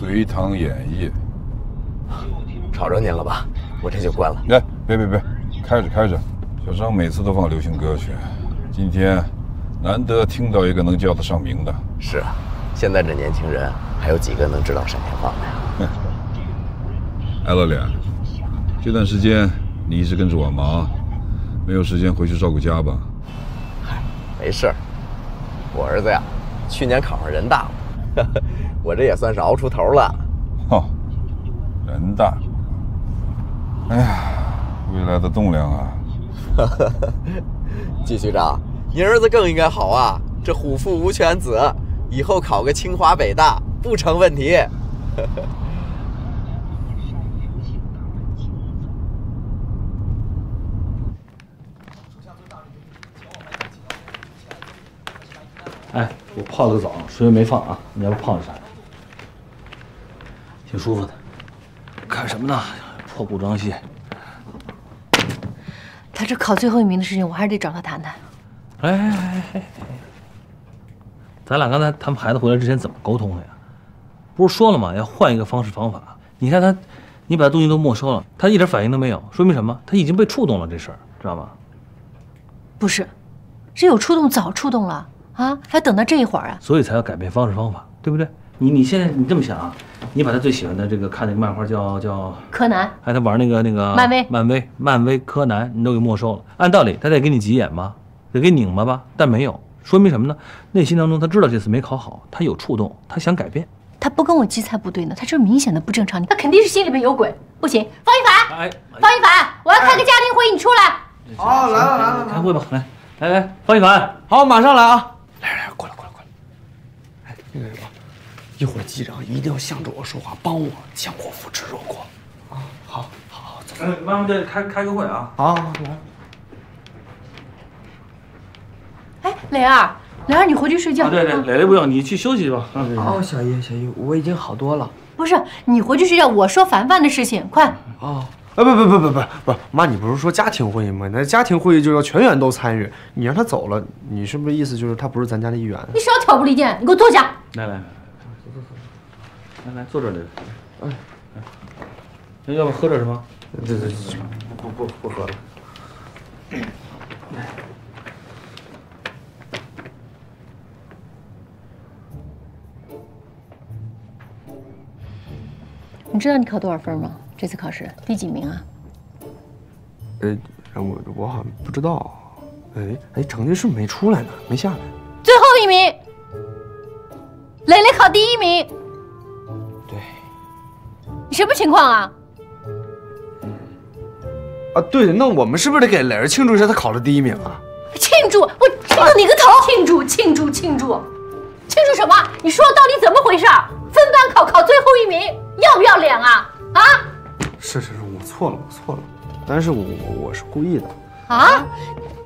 隋唐演义》。吵着您了吧？我这就关了。来，别别别，开着开着。小张每次都放流行歌曲，今天难得听到一个能叫得上名的。是啊，现在这年轻人还有几个能知道单田芳的呀？哎，老脸，这段时间你一直跟着我忙，没有时间回去照顾家吧？嗨，没事儿。我儿子呀，去年考上人大了，我这也算是熬出头了。哼，人大。哎呀，未来的栋梁啊！季局长，您儿子更应该好啊！这虎父无犬子，以后考个清华北大不成问题。哎，我泡了个澡，水没放啊，你要不泡一下？挺舒服的。看什么呢？破古装戏。他这考最后一名的事情，我还是得找他谈谈。哎哎哎！咱俩刚才他们孩子回来之前怎么沟通的呀？不是说了吗？要换一个方式方法。你看他，你把他东西都没收了，他一点反应都没有，说明什么？他已经被触动了这事儿，知道吗？不是，这有触动早触动了啊，还等到这一会儿啊？所以才要改变方式方法，对不对？你你现在你这么想啊？你把他最喜欢的这个看那个漫画叫叫柯南，哎，他玩那个那个漫威漫威漫威柯南，你都给没收了。按道理他得给你急眼吧，得给拧巴吧，但没有，说明什么呢？内心当中他知道这次没考好，他有触动，他想改变。他不跟我急才不对呢，他这明显的不正常，他肯定是心里面有鬼。不行，方一凡，哎，方一凡，我要开个家庭会议，你出来。好，来了来了，开会吧，来来来，方一凡，好，马上来啊！来来，过来过来过来。哎，那个什么。一会儿机长一定要向着我说话，帮我降火扶持热锅。啊，好，好，好，走。嗯，妈妈这开开个会啊。好，来。哎，磊儿，磊儿，你回去睡觉。对对，磊磊不用，你去休息去吧。哦，小姨，小姨，我已经好多了。不是，你回去睡觉。我说凡凡的事情，快。哦，哎，不不不不不不，妈，你不是说家庭会议吗？那家庭会议就要全员都参与。你让他走了，你是不是意思就是他不是咱家的一员？你少挑拨离间，你给我坐下。来来。来来来，坐这儿来。哎，那要不喝点什么？对对对，不不不不喝了。你知道你考多少分吗？这次考试第几名啊？呃，我我好像不知道。哎哎，成绩是没出来呢，没下来。最后一名，磊磊考第一名。你什么情况啊？啊，对，那我们是不是得给磊儿庆祝一下他考了第一名啊？庆祝？我庆祝你个头！庆祝庆祝庆祝，庆祝什么？你说到底怎么回事？分班考考最后一名，要不要脸啊？啊？是是是，我错了，我错了，但是我我是故意的。啊？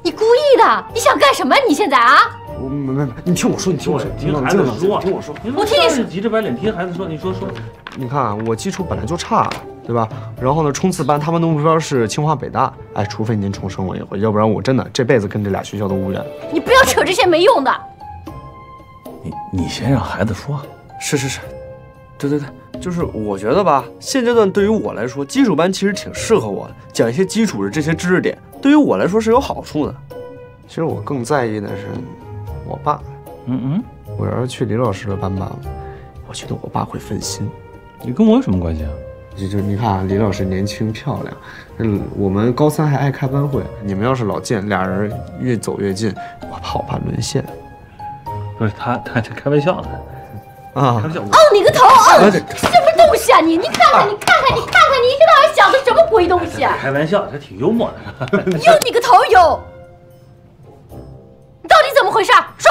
你故意的？你想干什么？你现在啊？我没没没，你听我说，你听我说，听孩子说，听我说，我听你说，急着白脸，听孩子说，你说说。你看啊，我基础本来就差，对吧？然后呢，冲刺班他们的目标是清华北大，哎，除非您重生我一回，要不然我真的这辈子跟这俩学校都无缘。你不要扯这些没用的。你你先让孩子说。是是是，对对对，就是我觉得吧，现阶段对于我来说，基础班其实挺适合我的，讲一些基础的这些知识点，对于我来说是有好处的。其实我更在意的是我爸。嗯嗯，我要是去李老师的班吧，我觉得我爸会分心。你跟我有什么关系啊？就就你看啊，李老师年轻漂亮，嗯，我们高三还爱开班会。你们要是老见，俩人越走越近，我怕我爸沦陷。不是他，他这开玩笑呢。啊！哦，你个头！哦，什么东西啊你？你看看，你看看，你看看，你一天到晚想的什么鬼东西啊？开玩笑，这挺幽默的。有你个头有！回事？说。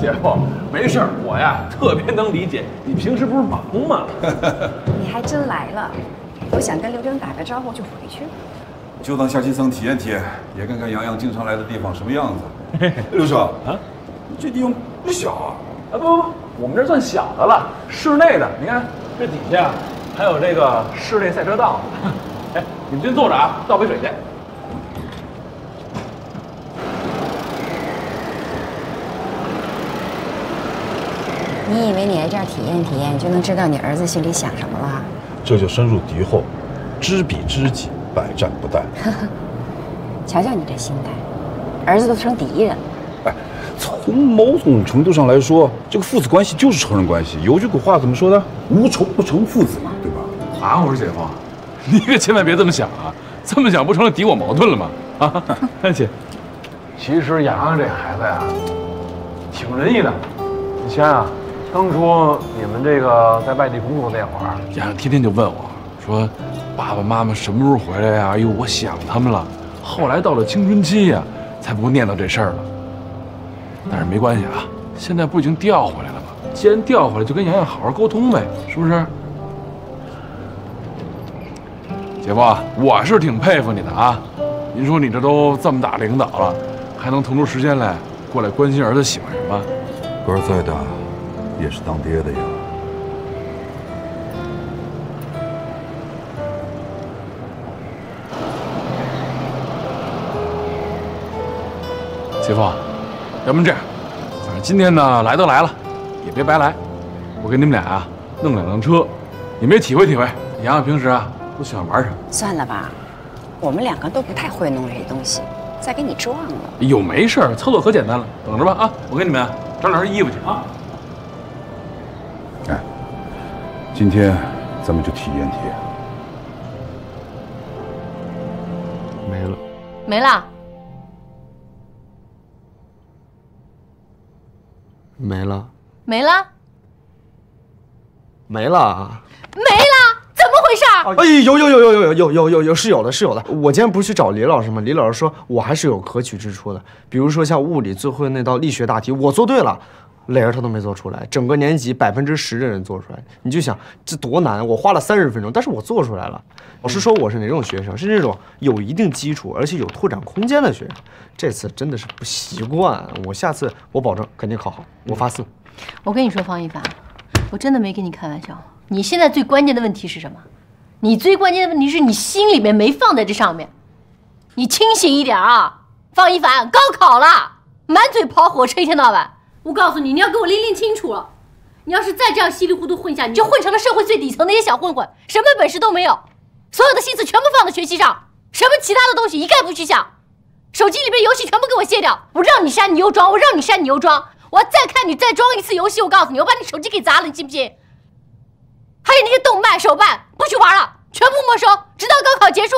姐夫，没事儿，我呀特别能理解。你平时不是忙吗？你还真来了，我想跟刘征打个招呼就回去了。就当下基层体验体验，也看看杨洋经常来的地方什么样子。刘叔啊，这地方不小啊！啊不不不，我们这算小的了，室内的。你看这底下还有这个室内赛车道。哎，你们先坐着啊，倒杯水去。你以为你来这儿体验体验，就能知道你儿子心里想什么了？这就深入敌后，知彼知己，百战不殆。瞧瞧你这心态，儿子都成敌人了。哎，从某种程度上来说，这个父子关系就是仇人关系。有句古话怎么说的？无仇不成父子嘛，对吧？啊，我说姐夫，你可千万别这么想啊！这么想不成了敌我矛盾了吗？啊，看姐，其实洋洋这孩子呀，挺仁义的。你想想，当初你们这个在外地工作那会儿，洋洋天天就问我，说爸爸妈妈什么时候回来呀？哎呦，我想他们了。后来到了青春期呀，才不念叨这事儿了。但是没关系啊，现在不已经调回来了吗？既然调回来，就跟洋洋好好沟通呗，是不是？姐夫，我是挺佩服你的啊！您说你这都这么大领导了，还能腾出时间来过来关心儿子喜欢什么？官儿再大，也是当爹的呀。姐夫，要不然这样，反正今天呢来都来了，也别白来，我给你们俩啊弄两辆车，你们也体会体会洋洋平时啊都喜欢玩什么。算了吧，我们两个都不太会弄这些东西，再给你撞了。有，没事儿，操作可简单了，等着吧啊！我给你们啊找两身衣服去啊。哎，今天咱们就体验体验。没了，没了，没了，没了，没了。没了，怎么回事？哎，有有有有有有有有有有是有的，是有的。我今天不是去找李老师吗？李老师说我还是有可取之处的，比如说像物理最后那道力学大题，我做对了，磊儿他都没做出来，整个年级百分之十的人做出来，你就想这多难，我花了三十分钟，但是我做出来了。老师说我是哪种学生？是那种有一定基础而且有拓展空间的学生。这次真的是不习惯，我下次我保证肯定考好，我发誓。我跟你说，方一凡，我真的没跟你开玩笑。你现在最关键的问题是什么？你最关键的问题是你心里面没放在这上面。你清醒一点啊，方一凡，高考了，满嘴跑火车，一天到晚。我告诉你，你要给我拎拎清楚了。你要是再这样稀里糊涂混下去，你就混成了社会最底层那些小混混，什么本事都没有，所有的心思全部放在学习上，什么其他的东西一概不去想。手机里面游戏全部给我卸掉，我让你删你又装，我让你删你又装，我要再看你再装一次游戏，我告诉你，我把你手机给砸了，你信不信？还有那些动漫手办，不许玩了，全部没收，直到高考结束。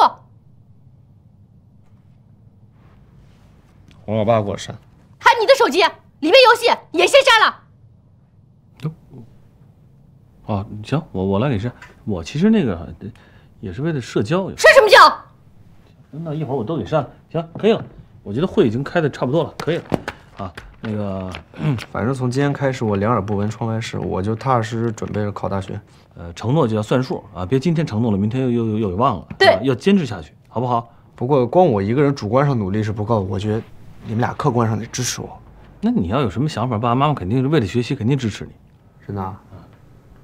我老爸给我删。还有你的手机里面游戏也先删了。哦，行，我我来给删。我其实那个也是为了社交。社什么交？那一会儿我都给删了。行，可以了。我觉得会已经开的差不多了，可以了。啊，那个，反正从今天开始，我两耳不闻窗外事，我就踏踏实实准备着考大学。呃，承诺就要算数啊，别今天承诺了，明天又又又又给忘了。对啊要坚持下去，好不好？不过光我一个人主观上努力是不够的，我觉得你们俩客观上得支持我，那你要有什么想法，爸爸妈妈肯定是为了学习，肯定支持你。真的啊。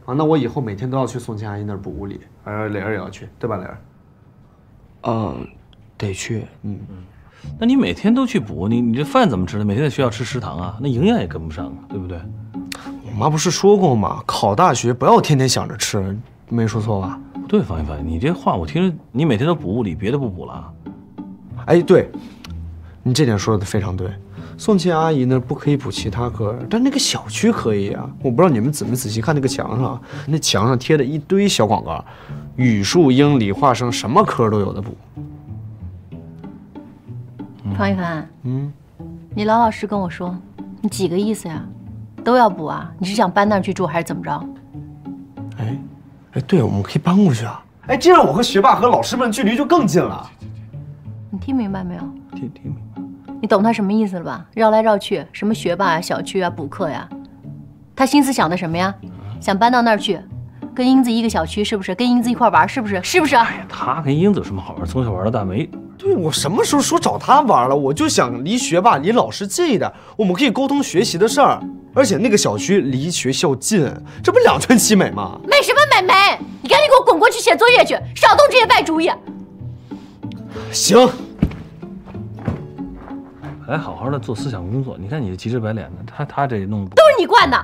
啊，那我以后每天都要去宋庆阿姨那儿补物理，而磊儿也要去，对吧，磊儿？嗯，得去。嗯，那你每天都去补，你你这饭怎么吃的？每天在学校吃食堂啊，那营养也跟不上啊，对不对？我妈不是说过吗？考大学不要天天想着吃，没说错吧？不对，方一凡，你这话我听着，你每天都补物理，别的不补了啊？哎，对，你这点说的非常对。宋庆阿姨那不可以补其他科，但那个小区可以啊。我不知道你们仔没仔细看那个墙上，那墙上贴的一堆小广告，语数英理化生什么科都有的补。方一凡，嗯，你老老实跟我说，你几个意思呀？都要补啊？你是想搬那儿去住还是怎么着？哎，哎，对，我们可以搬过去啊。哎，这样我和学霸和老师们距离就更近了。你听明白没有？听听明白？你懂他什么意思了吧？绕来绕去，什么学霸呀、小区啊、补课呀，他心思想的什么呀？想搬到那儿去，跟英子一个小区，是不是？跟英子一块玩，是不是？是不是？哎呀，他跟英子有什么好玩？从小玩到大没。对，我什么时候说找他玩了？我就想离学霸、离老师近一点，我们可以沟通学习的事儿。而且那个小区离学校近，这不两全其美吗？美什么美美？你赶紧给我滚过去写作业去，少动这些坏主意。行，还好好的做思想工作，你看你这急着白脸的，他他这弄不都是你惯的。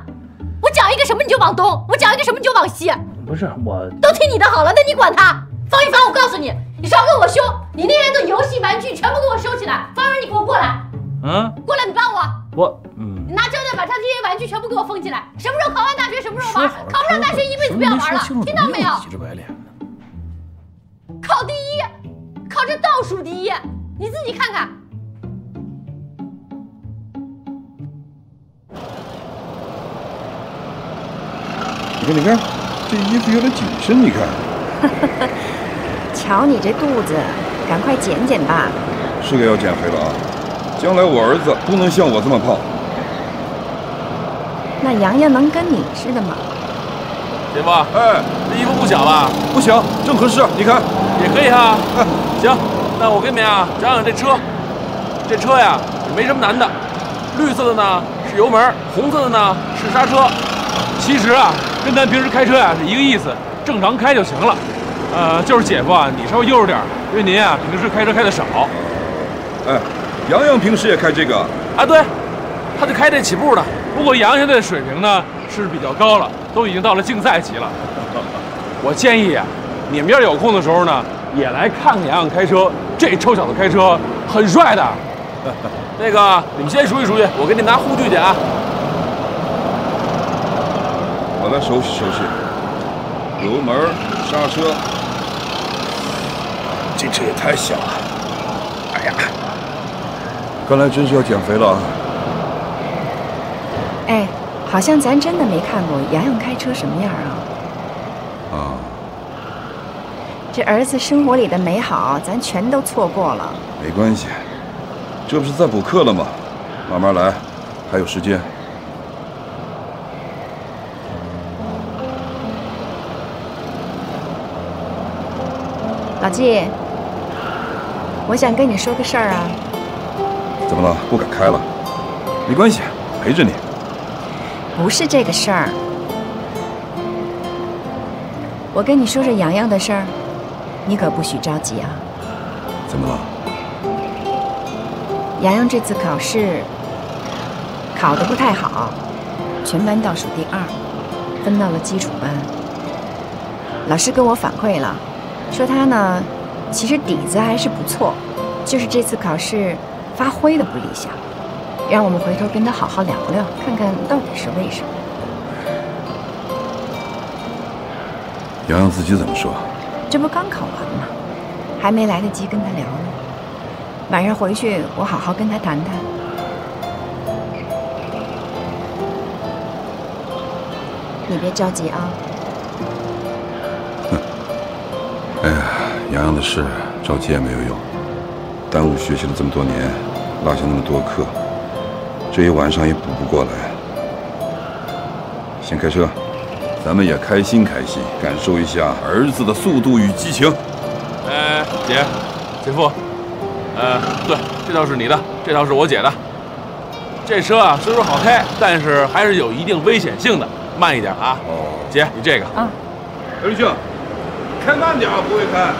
我讲一一个什么你就往东，我讲一个什么你就往西，不是我，都听你的好了。那你管他？方一凡，我告诉你，你少跟我凶，你那边的游戏玩具全部给我收起来。方圆，你给我过来，嗯，过来，你帮我，我，嗯，你拿胶带把他这些玩具全部给我封起来。什么时候考完大学，什么时候玩，考不上大学一辈子不要玩了，听到没有？急着白脸呢。考第一，考这倒数第一，你自己看看。看，你看，这衣服有点紧身，你看。瞧你这肚子，赶快减减吧。是该要减肥了啊！将来我儿子不能像我这么胖。那洋洋能跟你似的吗？姐夫，哎，这衣服不小吧？不小，正合适。你看，也可以哈。行，那我给你们啊讲讲这车。这车呀没什么难的，绿色的呢是油门，红色的呢是刹车。其实啊，跟咱平时开车呀是一个意思，正常开就行了。呃，就是姐夫啊，你稍微悠着点，因为您啊平时开车开的少。哎，洋洋平时也开这个。啊，对，他就开这起步的。不过杨现在的水平呢是比较高了，都已经到了竞赛级了。我建议啊，你们要是有空的时候呢，也来看看杨洋开车。这臭小子开车很帅的。那个，你们先熟悉熟悉，我给你拿护具去啊。我来熟悉熟悉。油门、刹车，这车也太小了。哎呀，看来真是要减肥了啊！哎，好像咱真的没看过洋洋开车什么样啊。啊，这儿子生活里的美好，咱全都错过了。没关系，这不是在补课了吗？慢慢来，还有时间。老季，我想跟你说个事儿啊。怎么了？不敢开了？没关系，陪着你。不是这个事儿，我跟你说说洋洋的事儿，你可不许着急啊。怎么了？洋洋这次考试考得不太好，全班倒数第二，分到了基础班。老师跟我反馈了，说他呢，其实底子还是不错，就是这次考试发挥的不理想。让我们回头跟他好好聊聊，看看到底是为什么。洋洋自己怎么说？这不刚考完吗？还没来得及跟他聊呢。晚上回去我好好跟他谈谈。你别着急啊。洋洋的事着急也没有用，耽误学习了这么多年，落下那么多课。这一晚上也补不过来。先开车，咱们也开心开心，感受一下儿子的速度与激情。哎，姐，姐夫，呃，对，这套是你的，这套是我姐的。这车啊，虽说好开，但是还是有一定危险性的，慢一点啊。哦，姐，你这个啊。刘兄，开慢点啊，不会开。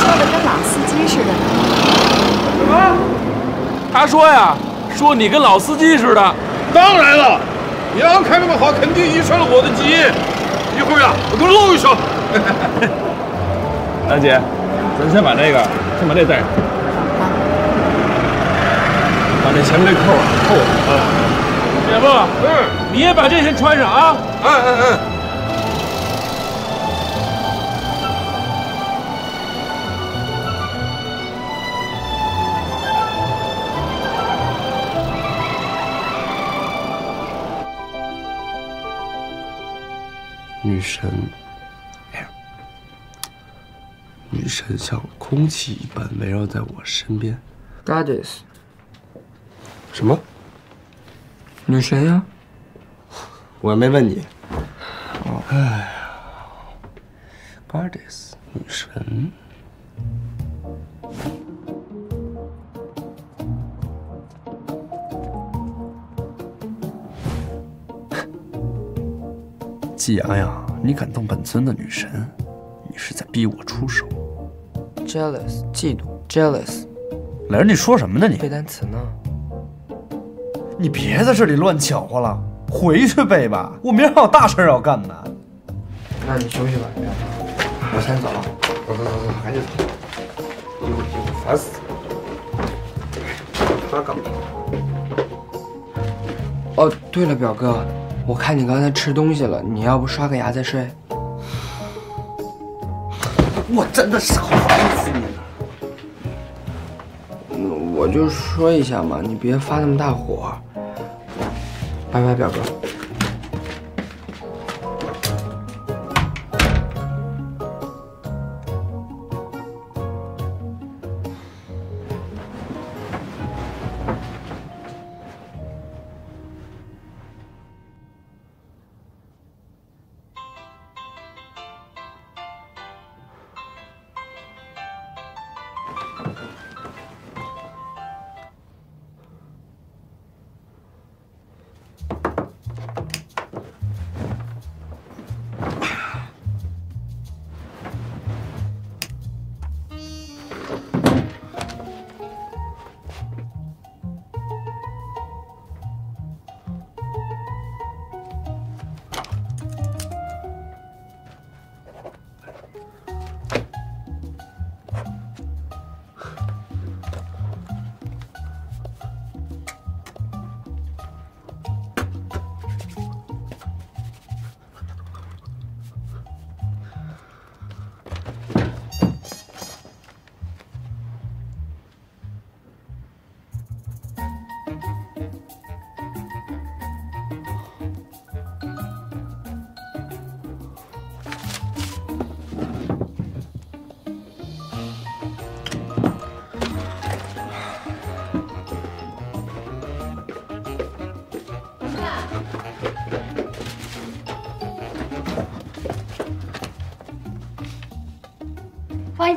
说的跟老司机似的。什么？他说呀，说你跟老司机似的。当然了，洋洋开那么好，肯定遗传了我的基因。一会儿啊，我给我露一手。兰姐，咱先把这个，先把这戴上。把这前面这扣啊扣上。啊。姐夫，嗯，你也把这先穿上啊。哎哎哎。女神，哎呀，女神像空气一般围绕在我身边。Goddess，什么？女神呀、我又没问你。哦，哎呀，Goddess，女神。季阳阳，你敢动本尊的女神，你是在逼我出手。j e a l o u s 嫉妒，jealous，磊儿，你说什么呢你？背单词呢？你别在这里乱搅和了。回去背吧，我明儿还有大事要干呢。那你休息吧，我先走了。走走走走，赶紧走，一会儿一会儿烦死了。他干嘛？哦，对了，表哥，我看你刚才吃东西了，你要不刷个牙再睡？我真的是好烦死你了。我就说一下嘛，你别发那么大火。拜拜，表哥。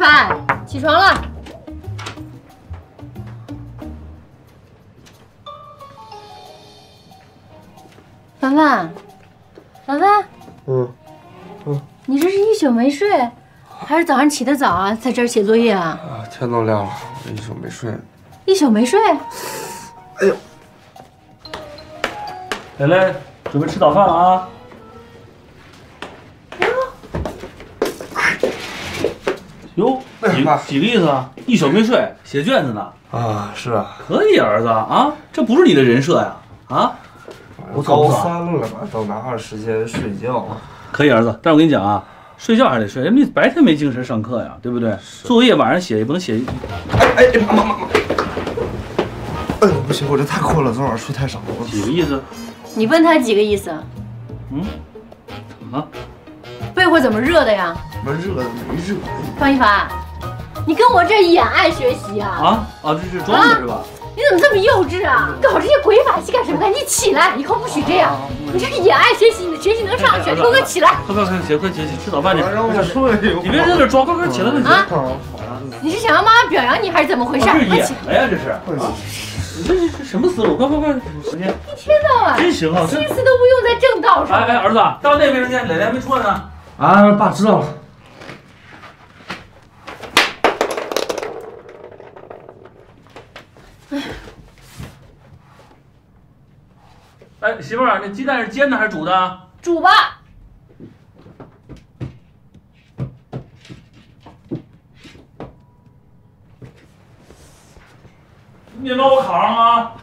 凡，起床了。凡凡，凡凡，嗯，嗯你这是一宿没睡，还是早上起得早啊？在这儿写作业啊？啊，天都亮了，我一宿没睡。一宿没睡？哎呦，蕾蕾，准备吃早饭了啊！哟，几爸几个意思啊？一宿没睡，写卷子呢？啊，是啊，可以，儿子啊，这不是你的人设呀！啊，我高三了吧，都哪有时间睡觉啊？可以，儿子。但是我跟你讲啊，睡觉还得睡，你白天没精神上课呀，对不对？作业晚上写也不能写。哎哎哎，妈妈妈妈！哎呦，不行，我这太困了，昨晚睡太少了。我几个意思？你问他几个意思？嗯？怎么了？被窝怎么热的呀？什么热的没热？方一凡，你跟我这也爱学习啊？啊啊，这是装的是吧？你怎么这么幼稚啊？搞这些鬼把戏干什么干？你起来，以后不许这样。你这也爱学习，你的学习能上去？你给我起来！快快快，起快起起吃早饭去！让我睡一会儿。你别在这装，快快起来快起来！啊！你是想让妈妈表扬你，还是怎么回事？这是快起！演的呀，这是。你这是什么思路？快快快，时间一天到晚真行啊！心思都不用在正道上。哎哎，儿子，到那卫生间，奶奶还没出来呢。啊，爸知道了。哎，哎媳妇儿，那鸡蛋是煎的还是煮的？煮吧。面包我烤上了啊。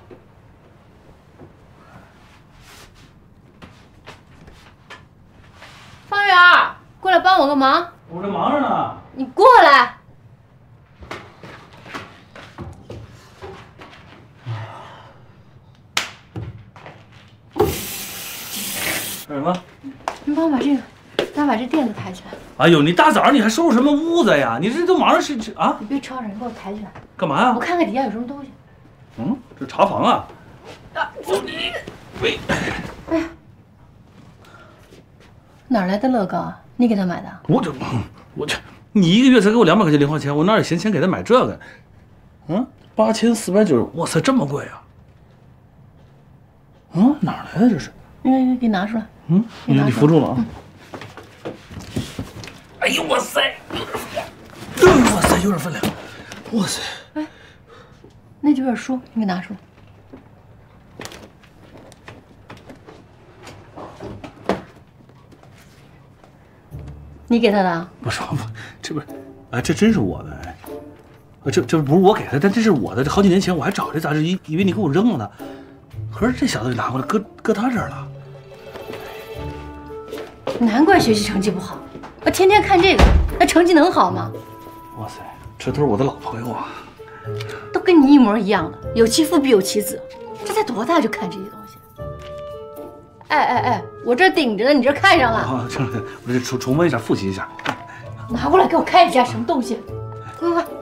方圆儿，过来帮我个忙。我这忙着呢。你过来。干什么？你帮我把这个，帮我把这垫子抬起来。哎呦，你大早上你还收拾什么屋子呀？你这都忙着是是啊？你别吵吵，你给我抬起来，干嘛呀我？看看底下有什么东西。嗯，这查房啊？喂，哎呀哪儿来的乐高啊？你给他买的？我这我这，你一个月才给我两百块钱零花钱，我哪有闲钱给他买这个？嗯，八千四百九十，哇塞，这么贵啊？嗯，哪儿来的这是？那个给拿出来。嗯，你你扶住了啊！哎有点分量。哇塞哎那几本书你给拿出来。你给他的不是我不这不是哎这真是我的这这不是我给他但这是我的这好几年前我还找这杂志以以为你给我扔了呢。合着这小子给拿过来搁搁他这儿了。难怪学习成绩不好我天天看这个那成绩能好吗？哇塞这都是我的老朋友啊！都跟你一模一样的，有其父必有其子。这才多大就看这些东西？哎哎哎，我这顶着呢，你这看上了？啊，这我这重重温一下，复习一下。拿过来给我看一下，什么东西？快快快！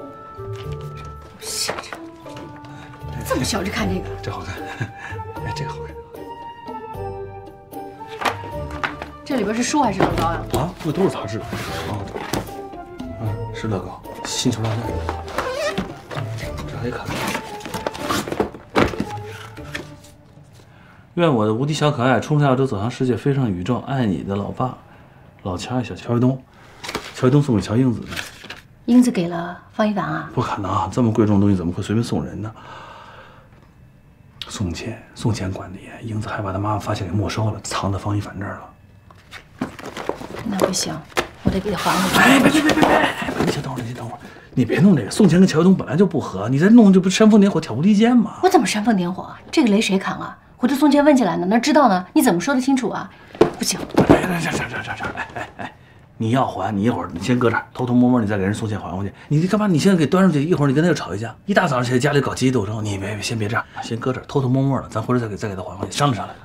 小着，这么小就看这个？这好看，哎，这个好看。这里边是书还是乐高呀？啊，这都是杂志。啊，嗯，是乐高，星球大战。这还看。愿我的无敌小可爱冲下亚洲，走向世界，飞上宇宙，爱你的老爸，老乔爱小乔卫东。乔卫东送给乔英子的。英子给了方一凡啊？不可能，这么贵重的东西怎么会随便送人呢？送钱，送钱管得严。英子还把他妈妈发现给没收了，藏在方一凡这儿了。那不行，我得给他还回去。哎，别别别别别！你先等会儿，你先等会儿，你别弄这个。宋钱跟乔一东本来就不合，你再弄这不煽风点火、挑拨离间吗？我怎么煽风点火啊？这个雷谁扛啊？回头宋钱问起来呢，哪知道呢？你怎么说得清楚啊？不行！哎，这这这这这，哎哎哎，你要还，你一会儿你先搁这儿，偷偷摸摸你再给人送钱还回去。你干嘛？你现在给端上去，一会儿你跟他又吵一架，一大早上起来家里搞阶级斗争，你别先别这样，先搁这儿，偷偷摸摸的，咱回头再给再给他还回去，商量商量。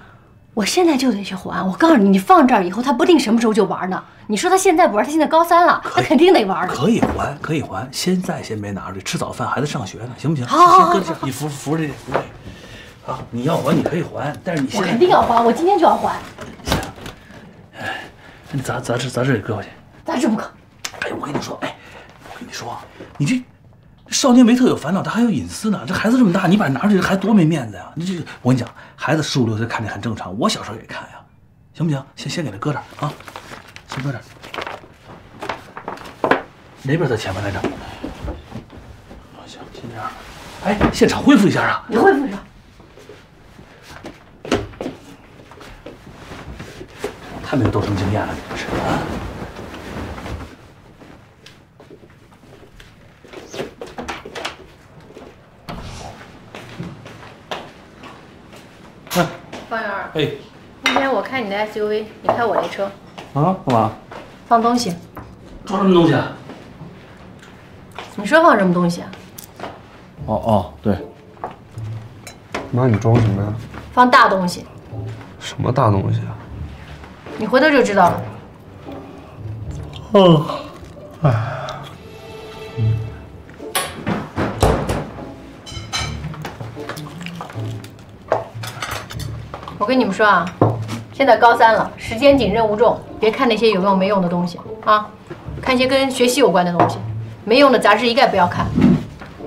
我现在就得去还。我告诉你，你放这儿以后，他不定什么时候就玩呢。你说他现在不玩，他现在高三了，他肯定得玩的。可以还，可以还，现在先别拿出去，吃早饭，孩子上学呢，行不行？好好好你扶扶着这，扶着这。啊，你要还你可以还，但是你现在我肯定要还，我今天就要还。你杂杂志杂志也搁回去。杂志不可。哎，我跟你说，哎，我跟你说，你这少年维特有烦恼，他还有隐私呢。这孩子这么大，你把他拿出去，还多没面子呀！你这，我跟你讲，孩子十五六岁看这很正常，我小时候也看呀，行不行？先先给他搁这儿啊，先搁这儿。哪边在前面来着？行，先这样。哎，现场恢复一下啊！你恢复一下。太没有斗争经验了，你这是啊！方圆儿，哎，那天我开你的 SUV，你开我的车，啊，干嘛？放东西。装什么东西啊？你说放什么东西啊？哦哦，对，妈，你装什么呀？放大东西，什么大东西啊？你回头就知道了。哦，跟你们说啊，现在高三了，时间紧，任务重，别看那些有用没用的东西啊，看一些跟学习有关的东西，没用的杂志一概不要看。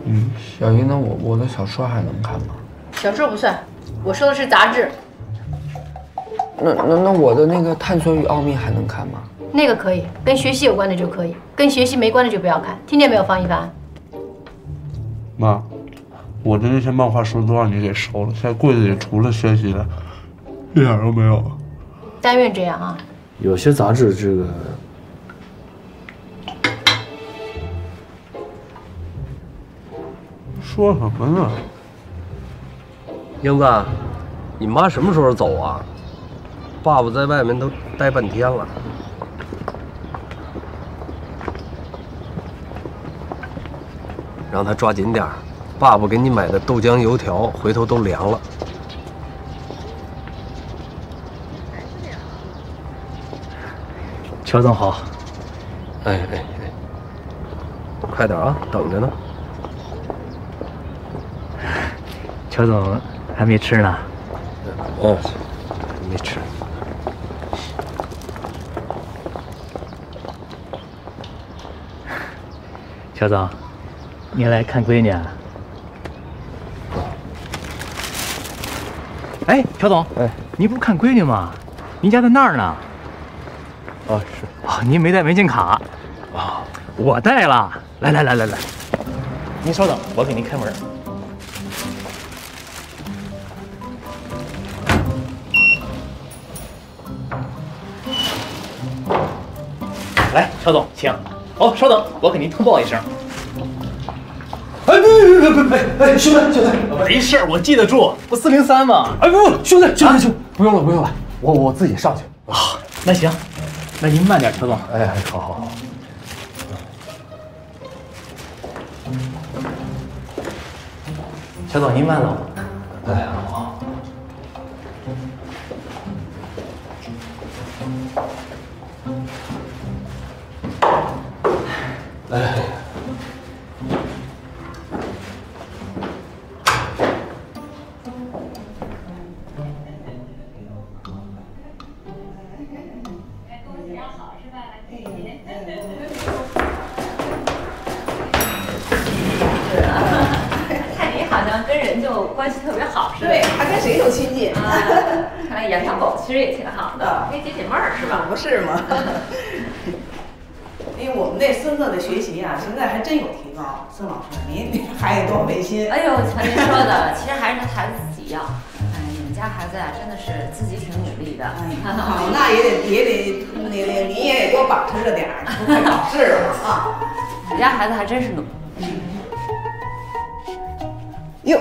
嗯，小姨，那我我的小说还能看吗？小说不算，我说的是杂志，那那那我的那个《探索与奥秘》还能看吗？那个可以，跟学习有关的就可以，跟学习没关的就不要看，听见没有，方一凡？妈，我的那些漫画书都让你给收了，现在柜子里除了学习的，一点都没有。但愿这样啊。有些杂志这个说什么呢？英子，你妈什么时候走啊？爸爸在外面都待半天了。让他抓紧点儿，爸爸给你买的豆浆油条回头都凉了。乔总好，哎哎哎，快点啊，等着呢。乔总还没吃呢。哦，没吃。乔总，您来看闺女啊？哎，乔总，哎，你不是看闺女吗？您家在那儿呢。啊，是。啊，您没带门禁卡。啊，我带了。来来来来来，您稍等，我给您开门。来，乔总，请。哦，稍等，我给您通报一声。哎，别别别别别！哎，兄弟兄弟，没事，我记得住，不四零三吗？哎，不不，兄弟兄弟兄，不用了不用了，我我自己上去。啊，那行，那您慢点，乔总。哎，好好好。乔总，您慢走。哎，好。哎。好，那也得也得，那那你也得多把持着点儿，快考试了嘛啊。你家孩子还真是努。哟，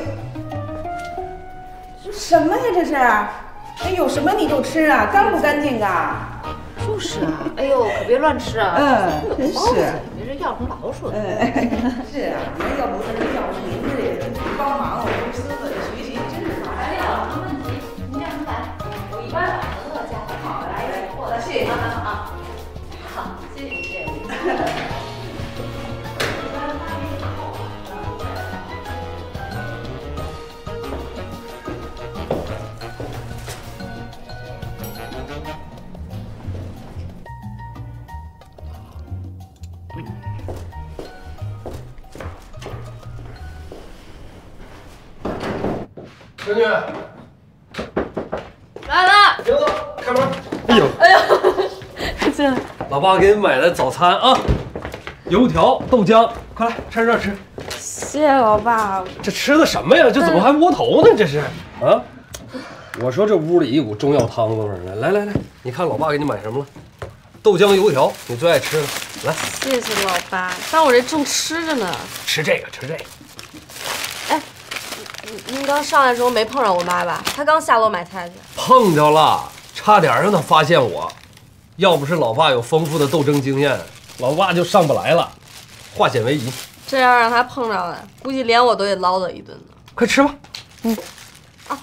这什么呀？这是？哎，有什么你就吃啊？干不干净啊？就是啊，哎呦，可别乱吃啊！嗯，真是，你这药成老鼠了。嗯，是啊，那要不爸给你买的早餐啊，油条、豆浆，快来趁热吃。谢谢老爸。这吃的什么呀？这怎么还窝头呢？这是啊？我说这屋里一股中药汤子味儿呢。来来来，你看老爸给你买什么了？豆浆油条，你最爱吃的。来，谢谢老爸。但我这正吃着呢。吃这个，吃这个。哎，您刚上来的时候没碰上我妈吧？她刚下楼买菜去。碰着了，差点让她发现我。要不是老爸有丰富的斗争经验，老爸就上不来了。化险为夷。这要让他碰着了，估计连我都得唠叨一顿呢。快吃吧。嗯。啊，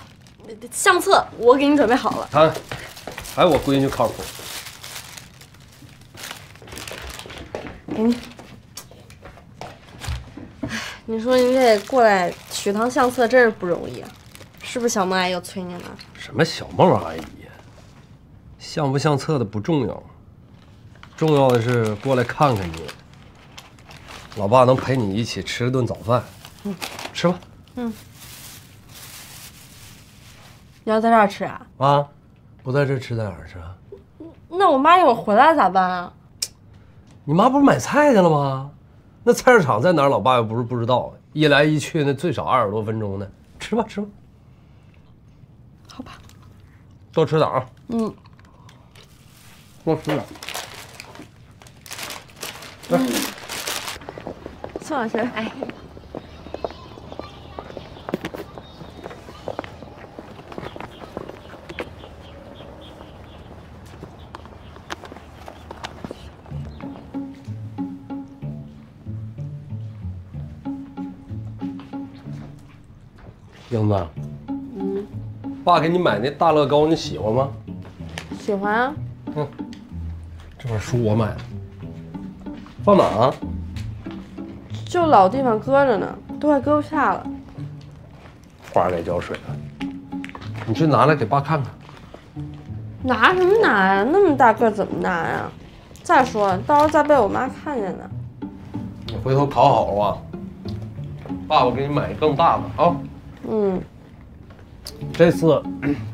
相册我给你准备好了。看，还我闺女靠谱。给你。哎，你说你这过来取趟相册真是不容易啊，是不是小梦阿姨又催你了？什么小梦阿姨呀？相不相册的不重要，重要的是过来看看你。老爸能陪你一起吃顿早饭，嗯，吃吧。嗯。你要在这儿吃啊？啊，不在这吃，在哪儿吃啊？那我妈一会儿回来咋办啊？你妈不是买菜去了吗？那菜市场在哪儿？老爸又不是不知道，一来一去那最少二十多分钟呢。吃吧，吃吧。好吧。多吃点啊。嗯。多吃点。来。宋老师，哎。英子，嗯，爸给你买那大乐高，你喜欢吗？喜欢啊。嗯，这本书我买的，放哪啊？就老地方搁着呢，都快搁不下了。花该浇水了，你去拿来给爸看看。拿什么拿呀？那么大个怎么拿呀？再说，到时候再被我妈看见呢。你回头考好了啊，爸爸给你买更大的啊。嗯，这次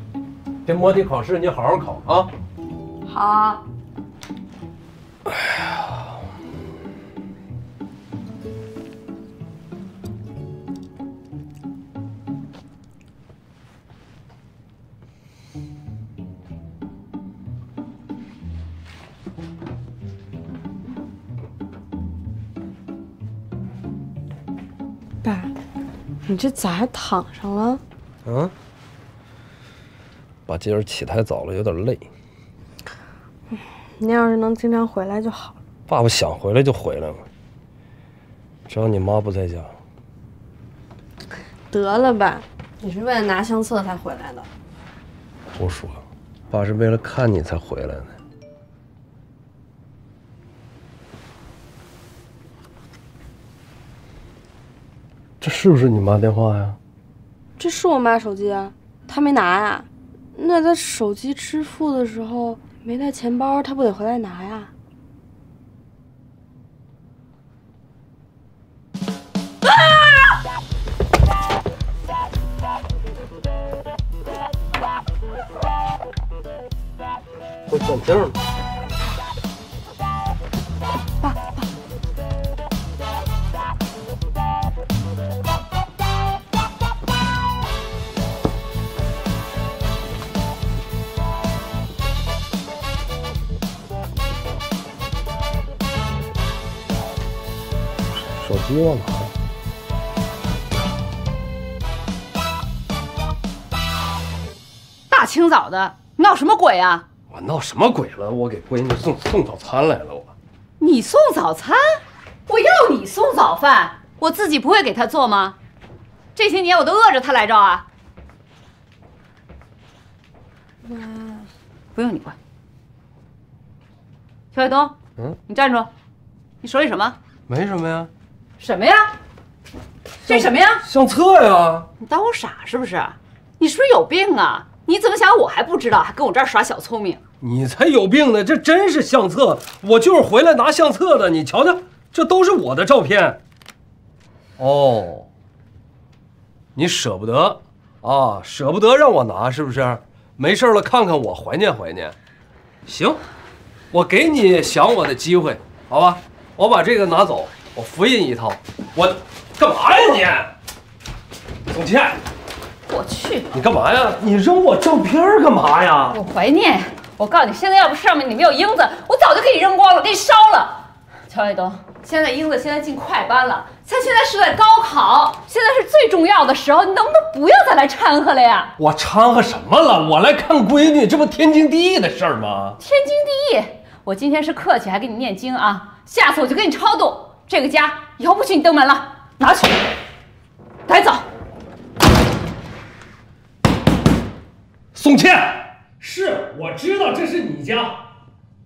这模拟考试你好好考啊。好啊。哎呀爸你这咋还躺上了？嗯把今儿起太早了有点累。你要是能经常回来就好了。爸爸想回来就回来嘛，只要你妈不在家。得了吧，你是为了拿相册才回来的。胡说，爸是为了看你才回来的。这是不是你妈电话呀？这是我妈手机啊，她没拿啊。那她手机支付的时候没带钱包，他不得回来拿呀？都断劲儿了。手机忘哪了？大清早的闹什么鬼啊？我闹什么鬼了？我给闺女送送早餐来了，我。你送早餐？我要你送早饭，我自己不会给她做吗？这些年我都饿着她来着啊！妈，不用你管。乔卫东，嗯，你站住！你手里什么？没什么呀，什么呀？这什么呀？相册呀。你当我傻是不是？你是不是有病啊？你怎么想我还不知道，还跟我这儿耍小聪明？你才有病呢！这真是相册，我就是回来拿相册的。你瞧瞧，这都是我的照片。哦，你舍不得啊？舍不得让我拿是不是？没事了，看看我，怀念怀念。行，我给你想我的机会，好吧？我把这个拿走，我复印一套。我干嘛呀你？宋倩，我去，你干嘛呀？你扔我照片干嘛呀？我怀念。我告诉你，现在要不是上面你没有英子，我早就给你扔光了，给你烧了。乔卫东，现在英子现在进快班了，她现在是在高考，现在是最重要的时候，你能不能不要再来掺和了呀？我掺和什么了？我来看闺女，这不天经地义的事儿吗？天经地义。我今天是客气，还给你念经啊，下次我就给你超度。这个家以后不许你登门了，拿去，带走。宋倩，是我知道这是你家，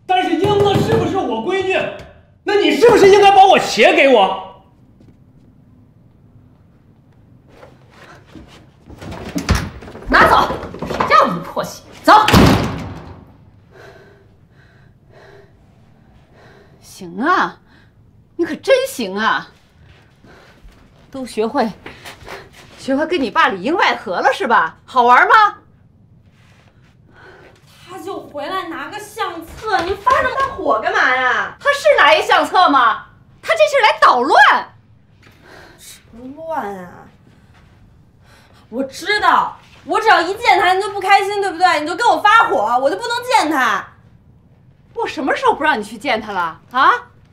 但是英子是不是我闺女？那你是不是应该把我鞋给我？拿走，谁家有你破鞋？走。行啊，你可真行啊，都学会学会跟你爸里应外合了是吧？好玩吗？他就回来拿个相册，你发那么大火干嘛呀？他是拿一相册吗？他这是来捣乱。什么乱啊？我知道，我只要一见他，你就不开心，对不对？你就跟我发火，我就不能见他。我什么时候不让你去见他了啊？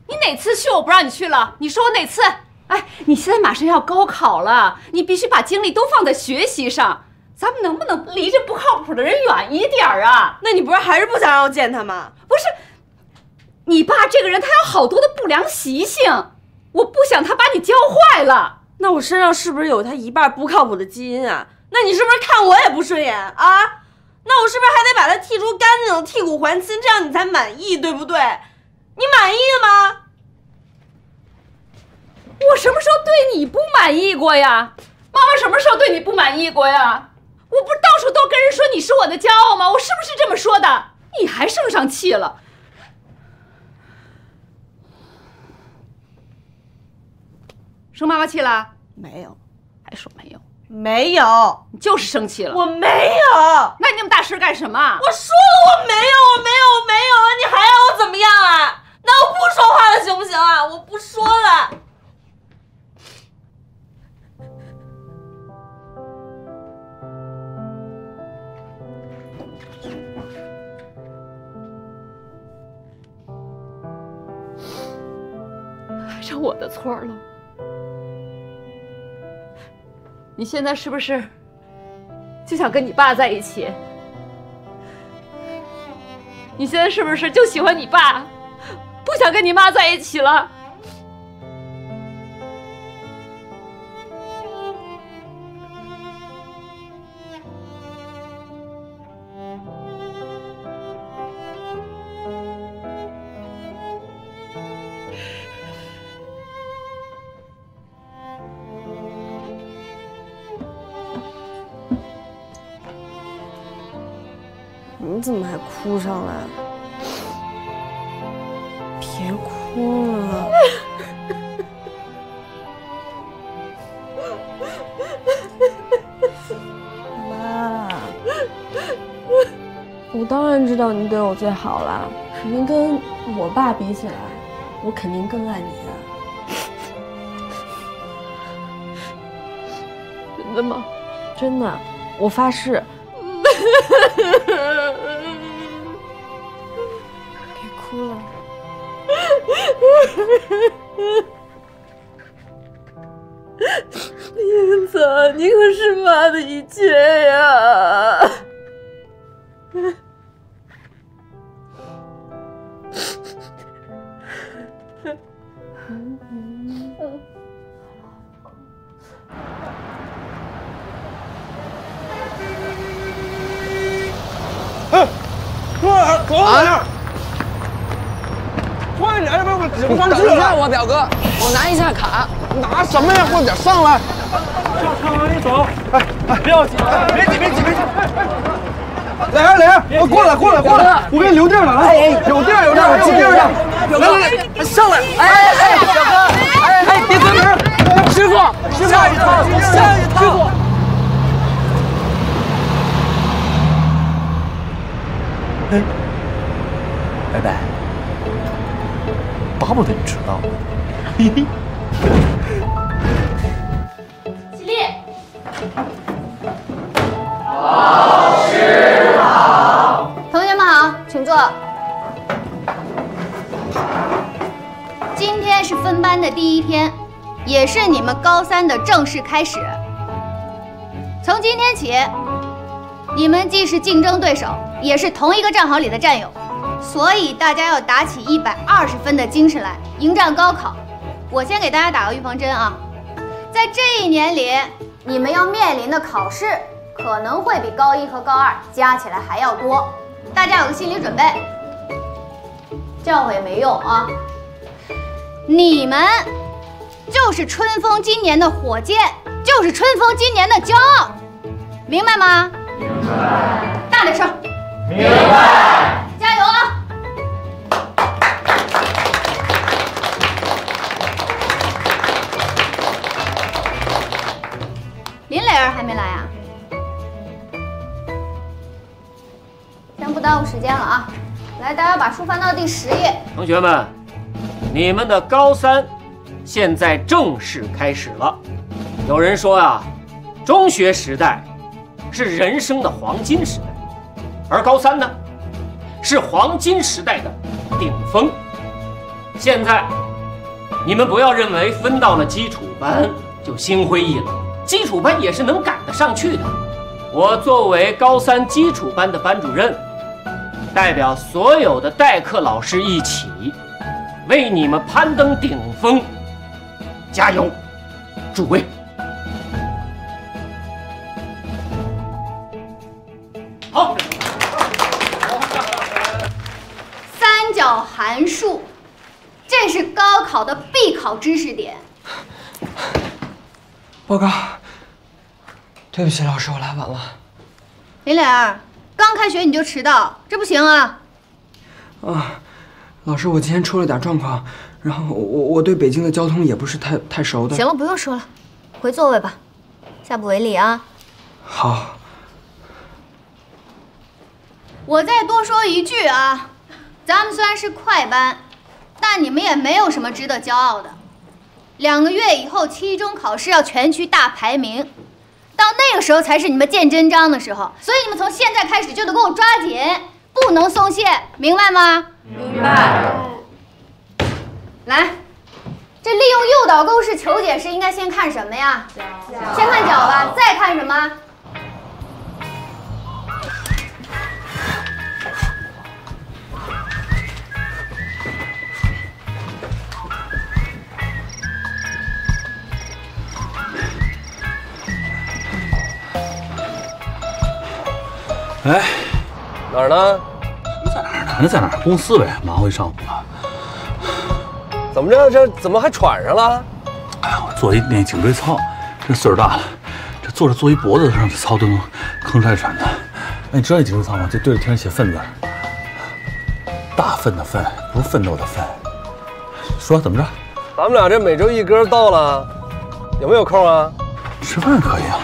你哪次去我不让你去了？你说我哪次？哎，你现在马上要高考了，你必须把精力都放在学习上。咱们能不能离这不靠谱的人远一点啊？那你不是还是不想让我见他吗？不是，你爸这个人他有好多的不良习性，我不想他把你教坏了。那我身上是不是有他一半不靠谱的基因啊？那你是不是看我也不顺眼啊？那我是不是还得把他剔除干净，剔骨还亲，这样你才满意，对不对？你满意了吗？我什么时候对你不满意过呀？妈妈什么时候对你不满意过呀？我不是到处都跟人说你是我的骄傲吗？我是不是这么说的？你还生上气了？生妈妈气了？没有，还说没有？没有，你就是生气了。我没有。那你那么大声干什么？我说了我没有，我没有，我没有啊！你还要我怎么样啊？那我不说话了行不行啊？我不说了。还是我的错了。你现在是不是就想跟你爸在一起？你现在是不是就喜欢你爸，不想跟你妈在一起了？你怎么还哭上来？别道你对我最好了，肯定跟我爸比起来，我肯定更爱你啊。真的吗？真的，我发誓。别哭了。林子，你可是妈的一切呀！哎，快点，快点！快点，要不然我指不上去等一下，我表哥，我拿一下卡。拿什么呀？快点上来！上车，往里走。哎哎，不要紧，别急，别急，别急。磊儿，磊儿，我过来，过来，过来！我给你留地儿了，来，有地儿，有地儿，有地儿。表哥，来来来，上来！哎哎，表哥，哎哎，别关门！师傅，师傅，下一套，下一套。师傅。哎，拜拜，巴不得你迟到。嘿嘿。起立。老师好。同学们好，请坐。今天是分班的第一天，也是你们高三的正式开始。从今天起，你们既是竞争对手，也是同一个战壕里的战友，所以大家要打起一百二十分的精神来，迎战高考。我先给大家打个预防针啊，在这一年里，你们要面临的考试可能会比高一和高二加起来还要多，大家有个心理准备。教诲没用啊，你们就是春风今年的火箭，就是春风今年的骄傲，明白吗？大点声。明白。加油啊！林磊儿还没来啊？先不耽误时间了啊！来，大家把书翻到第十页。同学们，你们的高三现在正式开始了。有人说啊，中学时代是人生的黄金时代，而高三呢，是黄金时代的顶峰。现在，你们不要认为分到了基础班就心灰意冷，基础班也是能赶得上去的。我作为高三基础班的班主任，代表所有的代课老师一起，为你们攀登顶峰加油！诸位，高考的必考知识点。报告，对不起，老师，我来晚了。林磊儿，刚开学你就迟到，这不行啊！啊，老师，我今天出了点状况，然后我我我对北京的交通也不是太太熟的。行了，不用说了，回座位吧，下不为例啊。好，我再多说一句啊，咱们虽然是快班，但你们也没有什么值得骄傲的。两个月以后，期中考试要全区大排名，到那个时候才是你们见真章的时候。所以你们从现在开始就得给我抓紧，不能松懈，明白吗？明白。来，这利用诱导公式求解时，应该先看什么呀？先看角吧，再看什么？哎，哪儿呢？在哪儿呢？那在哪儿？公司呗，忙活一上午了。怎么着？这怎么还喘上了？哎呀，我做一那颈椎操，这岁数大了，这坐着坐一脖子上的操都能吭哧喘的。哎，你知道那颈椎操吗？就对着天上写“粪”字，大粪的粪，不是奋斗的奋。说怎么着？咱们俩这每周一歌到了，有没有空啊？吃饭可以啊。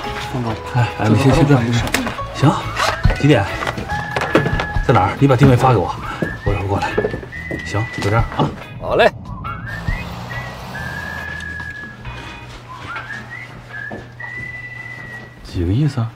哎哎，你先先这样行，几点？在哪儿？你把定位发给我，我一会儿过来。行，就这样啊。好嘞。几个意思啊？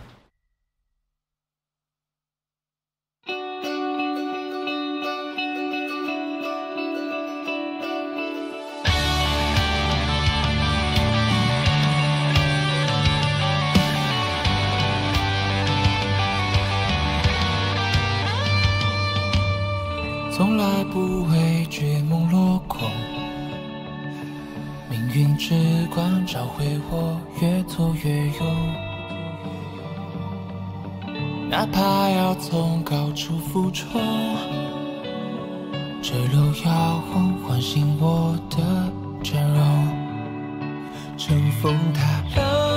来不畏惧梦落空，命运之光照会我越挫越勇。哪怕要从高处俯冲，坠落遥晃唤醒我的真容，乘风踏浪。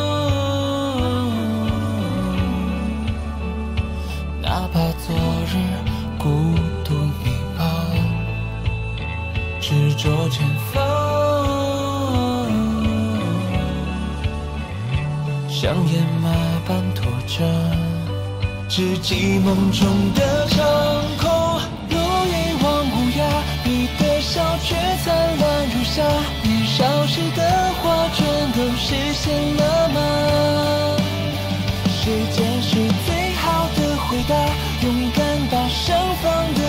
说前方像野马般拖着，只记梦中的长空，若一望无涯，你的笑却灿烂如霞，年少时的话全都实现了吗？时间是最好的回答，勇敢大声放的。